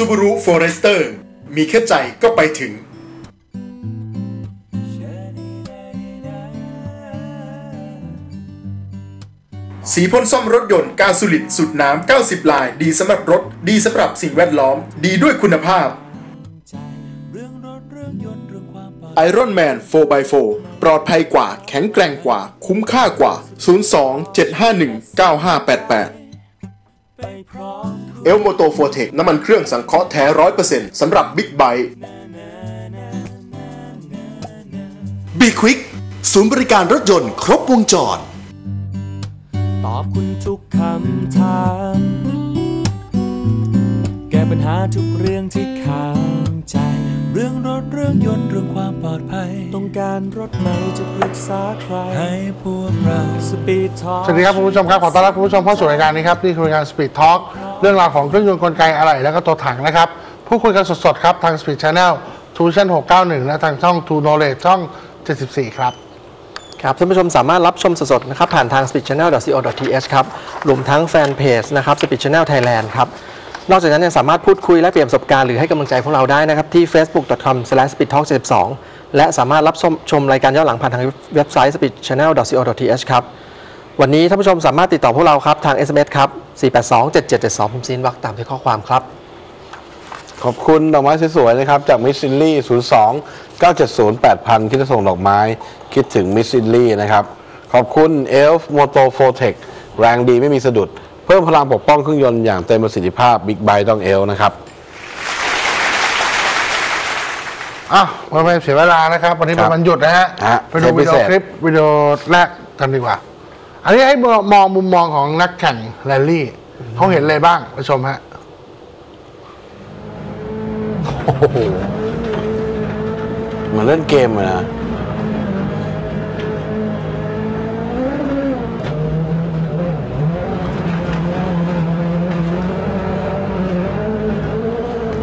ซูบ a รุฟอเรสเตอร์มีแค่ใจก็ไปถึง สีพ่นซ่อมรถยนต์ Glasurit สูตรน้ำ 90 ลาย ดีสำหรับรถ ดีสำหรับสิ่งแวดล้อม ดีด้วยคุณภาพไอรอนแมน 4x4 ปลอดภัยกว่า แข็งแกร่งกว่า คุ้มค่ากว่า 02 751 9588เอลโมโตโฟเทคน้ำมันเครื่องสังเคราะห์แท้ร้อยเปอร์เซ็นต์สำหรับบิ๊กไบค์ B-Quik ศูนย์บริการรถยนต์ครบวงจร ตอบคุณทุกคำถาม แก้ปัญหาทุกเรื่องที่ค้างใจ เรื่องรถเรื่องยนต์เรื่องความปลอดภัย ต้องการรถไหนจะปรึกษาใคร ให้พวกเราสปีดทอ สวัสดีครับคุณผู้ชมครับ ขอต้อนรับคุณผู้ชมเข้าสู่รายการนี้ครับ นี่คือรายการ Speed Talk เรื่องราวของเครื่องยนต์กลไกอะไหล่แล้วก็ตัวถังนะครับพูดคุยกันสดๆครับ ทาง Speed Channel t u i t i o n 691 และทางช่อง True Knowledge ช่อง 74 ครับ ครับท่านผู้ชมสามารถรับชมสดๆนะครับ ผ่านทาง speedchannel.co.th ครับรวมทั้งแฟนเพจนะครับ Speed Channel Thailand ครับนอกจากนั้นยังสามารถพูดคุยและเปลี่ยนประสบการณ์หรือให้กำลังใจพวกเราได้นะครับ ที่ facebook.com/speedtalk72 และสามารถรับชมชมรายการย้อนหลังผ่านทางเว็บไซต์ speedchannel.co.th ครับ วันนี้ท่านผู้ชมสามารถติดต่อพวกเราครับ ทาง SMS ครับ 482-7772พิมพ์ซีนวรรคตามที่ข้อความครับ ขอบคุณดอกไม้สวยๆนะครับ จากมิสลิลลี่ 02 970 8000คิดจะส่งดอกไม้คิดถึงมิสลิลลี่นะครับ ขอบคุณ Elf Moto f o t e c แรงดีไม่มีสะดุด เพิ่มพลังปกป้องเครื่องยนต์อย่างเต็มประสิทธิภาพบิ๊กไบค์ต้องเอลนะครับอ้าวมาไม่เสียเวลานะครับ วันนี้เป็นครับวันหยุดนะฮะ ฮะไปดูเทปพิวิดีโอเศษคลิปวิดีโอแรกกันดีกว่า อันนี้ให้มองมุมมองของนักแข่งแรลลี่เขาเห็นอะไรบ้างไปชมฮะเหมือนเล่นเกมเลยนะ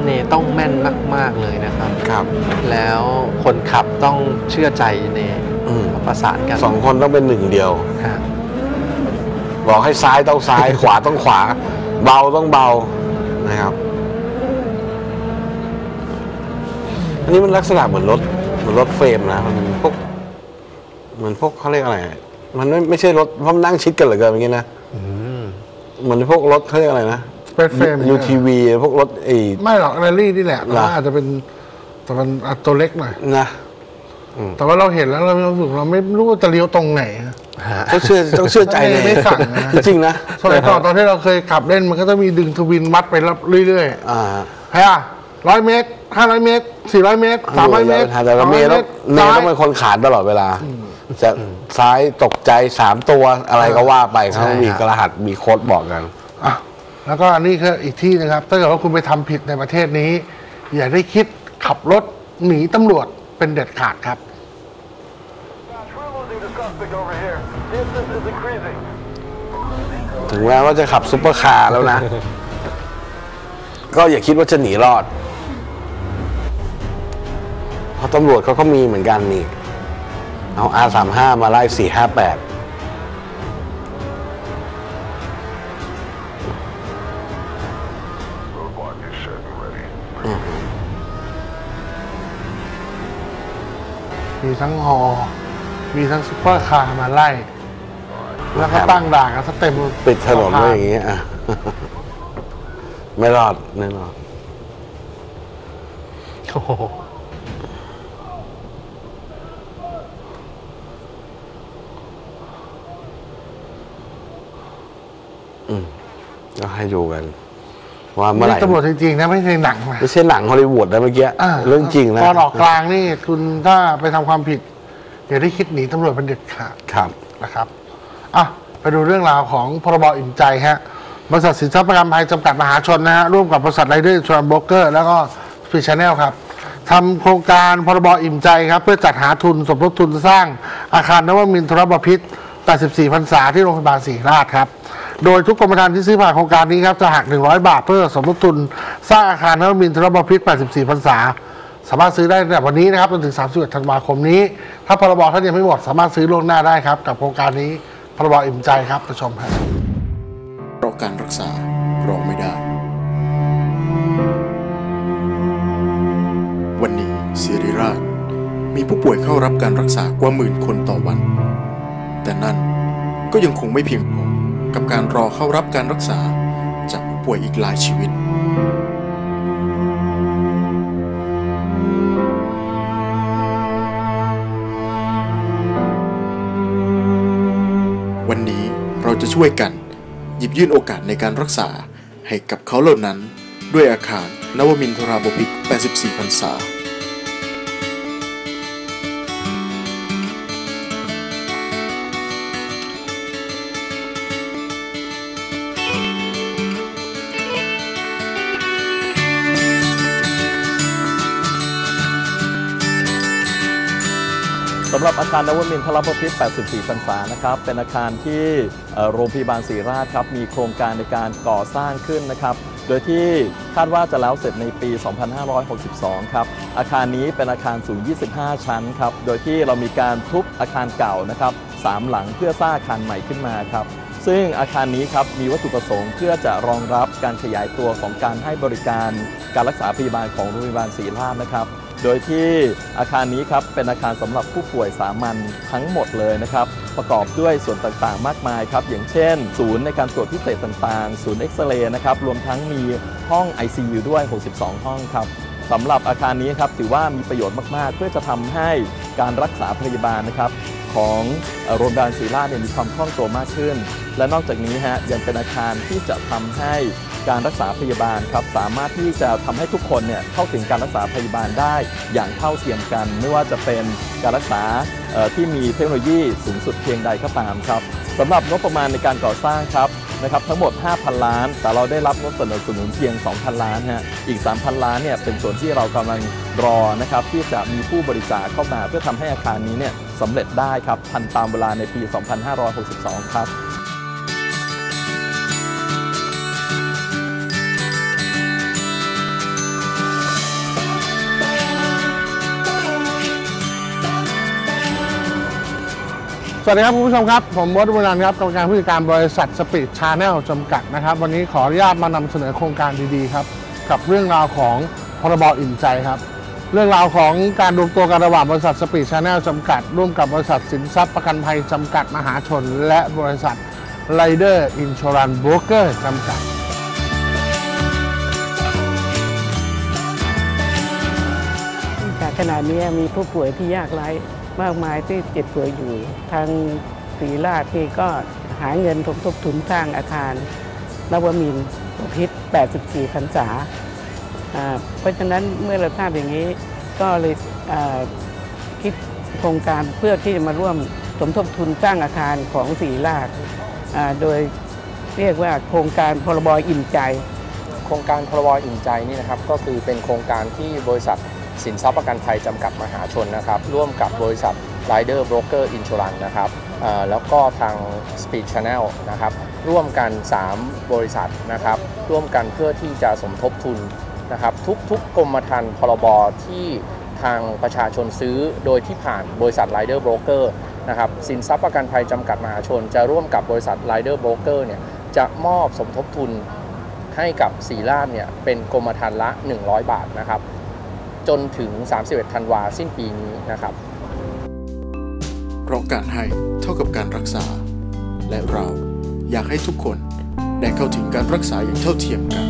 เนต้องแม่นมาก ๆ เลยนะครับ ครับ แล้วคนขับต้องเชื่อใจเนอืมประสานกันสองคนต้องเป็นหนึ่งเดียว ฮะ บอกให้ซ้ายต้องซ้าย ขวาต้องขวา เบาต้องเบานะครับ อันนี้มันลักษณะเหมือนรถเหมือนรถเฟรมนะมันพวกเหมือนพวกเขาเรียกอะไร มันไม่ไม่ใช่รถเพราะมันนั่งชิดกันเหลือเกินเมื่อกี้นะเหมือนพวกรถเขาเรียกอะไรนะเป็นเฟรม UTV พวกรถไอ้ไม่หรอกแรลลี่นี่แหละแต่เหรอว่าอาจจะเป็นแต่มันอาจตัวเล็กหน่อยนะแต่ว่าเราเห็นแล้วเรามีความรู้สึกเราไม่รู้ว่าจะเลี้ยวตรงไหนฮะ ต้องเชื่อต้องเชื่อใจเลยไม่สั่งนะจริงๆนะสมัยก่อนตอนที่เราเคยขับเล่นมันก็จะมีดึงทวินวัดไปเรื่อยอ่าๆใช่อะร้อยเมตรห้าร้อยเมตรสี่ร้อยเมตรสามร้อยเมตรแต่ละเมย์ต้องเมย์ซ้ายต้องเป็นคนขานตลอดเวลา จะซ้ายตกใจสามตัวอะไรก็ว่าไปเขาใช่มีครับรหัสมีโค้ดบอกกันอะแล้วก็อันนี้คืออีกที่นะครับ ถ้าเกิดว่าคุณไปทำผิดในประเทศนี้ อย่าได้คิดขับรถหนีตำรวจเป็นเด็ดขาดครับ ถึงแม้ว่าจะขับซุปเปอร์คาร์แล้วนะ ก็อย่าคิดว่าจะหนีรอด เพราะตำรวจเขาก็มีเหมือนกันนี่ เอา R35 มาไล่ 458 Roadblock is set and ready. มีทั้งฮอ มีทั้งซุปเปอร์คาร์มาไล่ แล้วก็ตั้งด่านกันเต็มปิดถนนไว้อย่างงี้อะ ไม่รอดแน่นอนโอ้โหก็ให้ดูกัน ว่าเมื่อไหร่นี่ตำรวจจริงๆนะไม่ใช่หนังนะไม่ใช่หนังฮอลลีวูดนะเมื่อกี้าเรื่องจริงนะตอนออกกลางนี่คุณถ้าไปทำความผิด อย่าได้คิดหนีตำรวจเป็นเด็ดขาดครับนะครับอะไปดูเรื่องราวของพรบอิ่มใจฮะบริษัทสินทรัพย์ประกันภัยจำกัดมหาชนนะฮะร่วมกับบริษัท Rider Insurance Broker แล้วก็ Speed Channel ครับทำโครงการพรบอิ่มใจครับ เพื่อจัดหาทุนสมทบทุนสร้างอาคารนวมินทรบพิตร84พรรษาที่โรงพยาบาลศิริราชครับ โดยทุกกรมธรรม์ที่ซื้อผ่านโครงการนี้ครับจะหัก 100 บาทเพื่อสมทบทุน สร้างอาคารนวมินทรบพิตร84พรรษา สามารถซื้อได้ตั้งแต่วันนี้นะครับจนถึง 31 ธันวาคมนี้ ถ้าพรบท่านยังไม่หมดสามารถซื้อล่วงหน้าได้ครับ กับโครงการนี้พรบอิ่มใจครับไปชมครับเพราะการรักษารอไม่ได้ วันนี้ศิริราช มีผู้ป่วยเข้ารับการรักษากว่าหมื่นคนต่อวัน แต่นั่นก็ยังคงไม่เพียงพอกับการรอเข้ารับการรักษาจากผู้ป่วยอีกหลายชีวิต ช่วยกัน หยิบยื่นโอกาสในการรักษาให้กับเขาเหล่านั้น ด้วยอาคารนวมินทราบพิก 84พรรษา สำหรับอาคารนวมินทรบพิษ 84พรรษานะครับ เป็นอาคารที่โรงพยาบาลศรีราชครับมีโครงการในการก่อสร้างขึ้นนะครับ โดยที่คาดว่าจะแล้วเสร็จในปี 2562 ครับ อาคารนี้เป็นอาคารสูง 25 ชั้นครับ โดยที่เรามีการทุบอาคารเก่านะครับสามหลังเพื่อสร้างอาคารใหม่ขึ้นมาครับ ซึ่งอาคารนี้ครับมีวัตถุประสงค์เพื่อจะรองรับการขยายตัวของการให้บริการการรักษาพยาบาลของโรงพยาบาลศรีราชนะครับ โดยที่อาคารนี้ครับเป็นอาคารสำหรับผู้ป่วยสามัญทั้งหมดเลยนะครับประกอบด้วยส่วนต่างๆ มากมายครับอย่างเช่น ศูนย์ในการตรวจพิเศษต่างๆ ศูนย์เอ็กซเรย์นะครับรวมทั้งมีห้อง ICU ด้วย 62 ห้องครับสำหรับอาคารนี้ครับถือว่ามีประโยชน์มากๆ เพื่อจะทำให้การรักษาพยาบาลนะครับของโรงพยาบาลศรีราชเนี่ยมีความคล่องตัวมากขึ้น และนอกจากนี้ฮะยังเป็นอาคารที่จะทำให้ การรักษาพยาบาลครับสามารถที่จะทำให้ทุกคนเนี่ยเข้าถึงการรักษาพยาบาลได้อย่างเท่าเทียมกัน ไม่ว่าจะเป็นการรักษาที่มีเทคโนโลยีสูงสุดเพียงใดก็ตามครับสำหรับงบประมาณในการก่อสร้างครับนะครับทั้งหมด 5,000 ล้าน แต่เราได้รับงบสนับสนุนเพียง 2,000 ล้านฮะอีก 3,000 ล้านเนี่ยเป็นส่วนที่เรากำลังรอนะครับที่จะมีผู้บริจาคเข้ามาเพื่อทำให้อาคารนี้เนี่ยสำเร็จได้ครับทันตามเวลาในปี 2562 ครับ สวัสดีครับคุณผู้ชมครับ ผมวอดบุญนันครับกรรมการผู้จัดการบริษัท Speed Channel จำกัดนะครับ วันนี้ขออนุญาตมานำเสนอโครงการดีๆครับกับเรื่องราวของพรบอิ่มใจครับ เรื่องราวของการรวมตัวกันระหว่างบริษัท Speed Channel จำกัด ร่วมกับบริษัทสินทรัพย์ประกันภัยจำกัดมหาชน และบริษัทRider Insurance Broker จำกัดจากขณะนี้มีผู้ป่วยที่ยากไร้ มากมายที่เจ็บป่วยอยู่ ทางศิริราชเนี่ยก็หาเงินสมทบทุนสร้างอาคารนวมินทรบพิตร 84พรรษา เพราะฉะนั้นเมื่อเราทราบอย่างนี้ก็เลยคิดโครงการเพื่อที่จะมาร่วมสมทบทุนสร้างอาคารของศรีราชโดยเรียกว่าโครงการพรบอิ่มใจ โครงการพรบอิ่มใจนี่นะครับก็คือเป็นโครงการที่บริษัท สินทรัพย์ประกันภัยจำกัดมหาชนนะครับ ร่วมกับบริษัท Rider Broker Insurance นะครับแล้วก็ทาง Speed Channel นะครับ ร่วมกัน 3 บริษัทนะครับ ร่วมกันเพื่อที่จะสมทบทุนนะครับ ทุกๆกรมธรรม์พรบที่ทางประชาชนซื้อโดยที่ผ่านบริษัท Rider Broker นะครับสินทรัพย์ประกันภัยจำกัดมหาชน จะร่วมกับบริษัท Rider Broker เนี่ยจะมอบสมทบทุนให้กับสีราชเนี่ยเป็นกรมธรรม์ละ 100 บาทนะครับ จนถึง 31 ธันวาสิ้นปีนี้นะครับเพราะการให้เท่ากับการรักษา และเราอยากให้ทุกคนได้เข้าถึงการรักษาอย่างเท่าเทียมกัน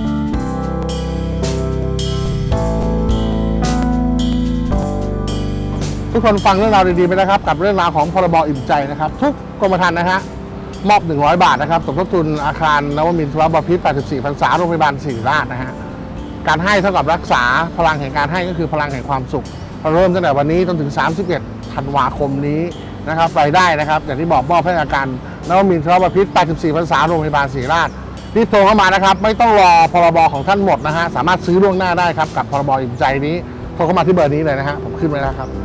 ทุกคนฟังเรื่องราวดีๆไปนะครับ กับเรื่องราวของพรบอิ่มใจนะครับ ทุกกรมธรรม์นะฮะมอบ 100 บาทนะครับสมทบทุนอาคารนวมินทรบพิษ84พรรษาโรงพยาบาลศิริราชนะฮะ การให้เท่ากับรักษาพลังแห่งการให้ก็คือพลังแห่งความสุขเราเริ่มตั้งแต่วันนี้จนถึง 31 ธันวาคมนี้นะครับรายได้นะครับ อย่างที่บอกมอบให้อาการนวมินทรบพิษ84พรรษาโรงพยาบาลศรีราชรีบโทรเข้ามานะครับ ไม่ต้องรอพรบของท่านหมดนะฮะสามารถซื้อล่วงหน้าได้ครับกับพรบอิ่มใจนี้โทรเข้ามาที่เบอร์นี้เลยนะฮะผมขึ้นไว้แล้วครับ